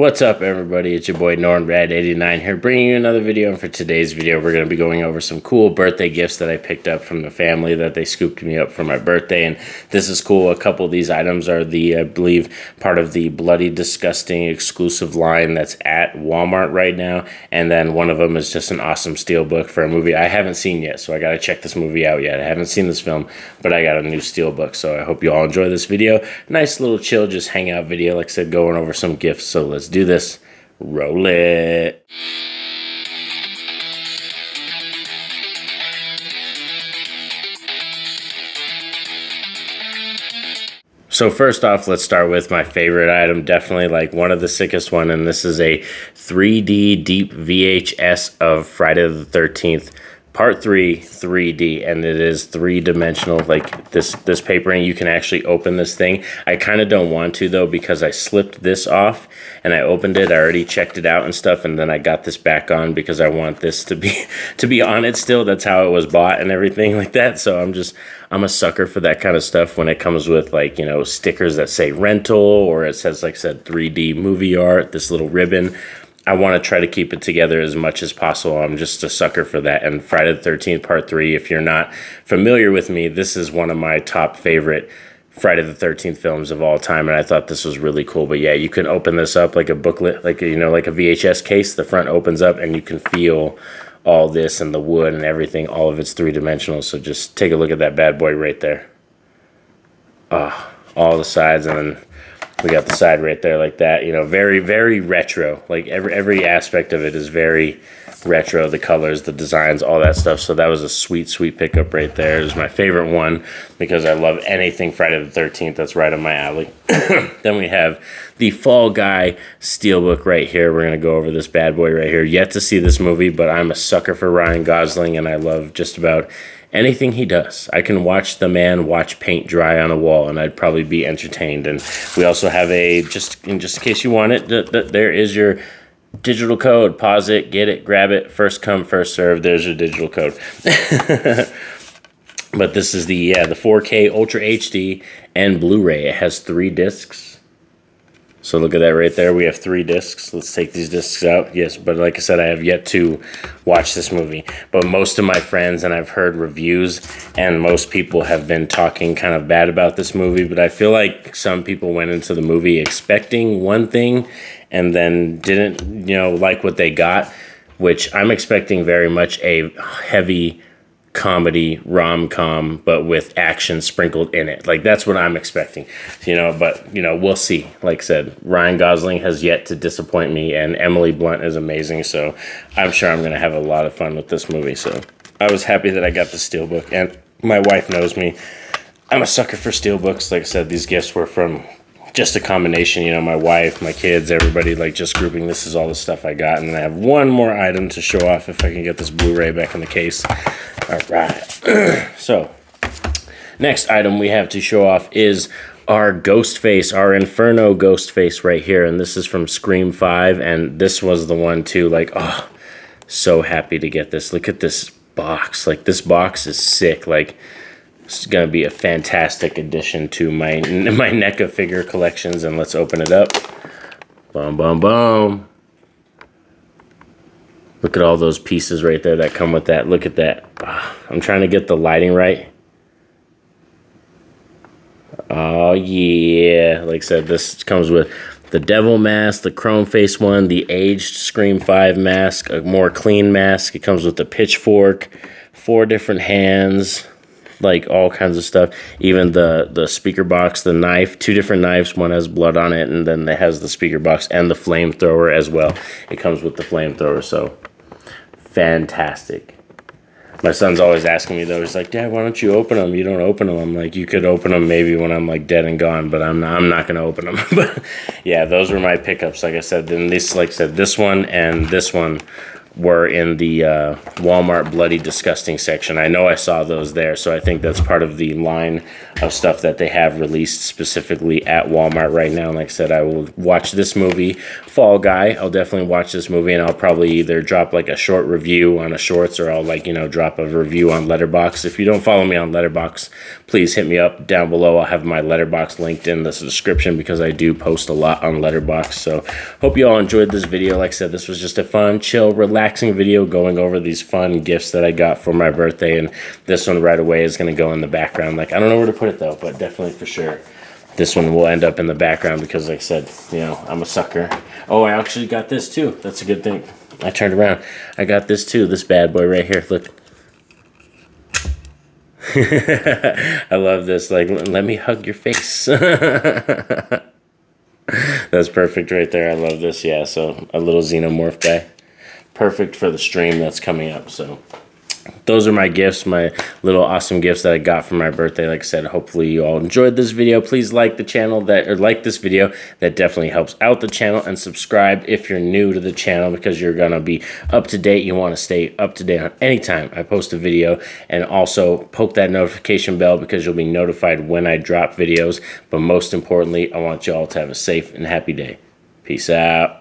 What's up everybody, it's your boy Norin Radd89 here bringing you another video. And for today's video we're going to be going over some cool birthday gifts that I picked up from the family that they scooped me up for my birthday. And this is cool. A couple of these items are the, I believe, part of the Bloody Disgusting exclusive line that's at Walmart right now. And then one of them is just an awesome steelbook for a movie I haven't seen yet. So I got to check this movie out yet. I haven't seen this film but I got a new steelbook. So I hope you all enjoy this video. Nice little chill just hangout video. Like I said going over some gifts. So let's do this. Roll it. So first off, let's start with my favorite item, definitely like one of the sickest one, and this is a 3D deep VHS of Friday the 13th part three 3d and it is three dimensional like this this papering you can actually open this thing. I kind of don't want to though because i slipped this off and i opened it i already checked it out and stuff and then i got this back on because i want this to be to be on it still. That's how it was bought and everything like that. So i'm just i'm a sucker for that kind of stuff when it comes with like you know stickers that say rental or it says like said 3d movie art this little ribbon I want to try to keep it together as much as possible. I'm just a sucker for that. And Friday the 13th, part three, if you're not familiar with me, this is one of my top favorite Friday the 13th films of all time. And I thought this was really cool. But yeah, you can open this up like a booklet, like, you know, like a VHS case. The front opens up and you can feel all this and the wood and everything. All of it's three dimensional. So just take a look at that bad boy right there. Oh, all the sides and then we got the side right there like that you know very very retro. Like every every aspect of it is very retro the colors the designs all that stuff. So that was a sweet sweet pickup right there. It was my favorite one because i love anything friday the 13th that's right on my alley. Then we have the fall guy steelbook right here. We're going to go over this bad boy right here. Yet to see this movie but i'm a sucker for ryan gosling and i love just about anything he does. I can watch the man watch paint dry on a wall, and I'd probably be entertained. And we also have a just in just in case you want it. Th th there is your digital code. Pause it, get it, grab it. First come, first serve. There's your digital code. but this is the yeah the 4K Ultra HD and Blu-ray. It has three discs. So look at that right there. We have three discs. Let's take these discs out. Yes, but like I said, I have yet to watch this movie. But most of my friends and I've heard reviews and most people have been talking kind of bad about this movie. But I feel like some people went into the movie expecting one thing and then didn't, you know, like what they got, which I'm expecting very much a heavy comedy rom com, but with action sprinkled in it. Like that's what I'm expecting, you know. But you know, we'll see. Like I said, Ryan Gosling has yet to disappoint me, and Emily Blunt is amazing. So I'm sure I'm gonna have a lot of fun with this movie. So I was happy that I got the steelbook, and my wife knows me. I'm a sucker for steelbooks. Like I said, these gifts were from just a combination, you know, my wife, my kids, everybody, like just grouping. This is all the stuff I got. And then I have one more item to show off if I can get this Blu-ray back in the case. All right. so, next item we have to show off is our Ghostface, our Inferno Ghostface right here. And this is from Scream 5. And this was the one too, like, oh, so happy to get this. Look at this box. Like, this box is sick. Like, it's going to be a fantastic addition to my my NECA figure collections. And let's open it up. Boom, boom, boom. Look at all those pieces right there that come with that. Look at that. Ah, I'm trying to get the lighting right. Oh, yeah. Like I said, this comes with the devil mask, the chrome face one, the aged Scream 5 mask, a more clean mask. It comes with the pitchfork, four different hands, like all kinds of stuff. Even the the speaker box, the knife, two different knives. One has blood on it, and then it has the speaker box and the flamethrower as well. It comes with the flamethrower, so fantastic. My son's always asking me though. He's like, "Dad, why don't you open them? You don't open them." I'm like, "You could open them maybe when I'm like dead and gone, but I'm not. I'm not gonna open them." but yeah, those were my pickups. Like I said, then this, like I said, this one and this one were in the uh, Walmart Bloody Disgusting section. I know I saw those there, so I think that's part of the line of stuff that they have released specifically at Walmart right now. Like I said, I will watch this movie, Fall Guy. I'll definitely watch this movie, and I'll probably either drop like a short review on a shorts, or I'll like you know drop a review on Letterboxd. If you don't follow me on Letterboxd, please hit me up down below. I'll have my Letterboxd linked in the description because I do post a lot on Letterboxd. So hope you all enjoyed this video. Like I said, this was just a fun, chill, relaxing video going over these fun gifts that I got for my birthday, and this one right away is going to go in the background. Like I don't know where to put it though, but definitely for sure this one will end up in the background because like I said, you know, I'm a sucker. Oh, I actually got this too. That's a good thing. I turned around. I got this too. This bad boy right here. Look. I love this. Like, let me hug your face. That's perfect right there. I love this. Yeah, so a little xenomorph guy. Perfect for the stream that's coming up. So those are my gifts, my little awesome gifts that I got for my birthday. Like I said, hopefully you all enjoyed this video. Please like the channel that or like this video. That definitely helps out the channel and subscribe if you're new to the channel because you're gonna be up to date. You want to stay up to date on anytime I post a video and also poke that notification bell because you'll be notified when I drop videos. But most importantly, I want you all to have a safe and happy day. Peace out.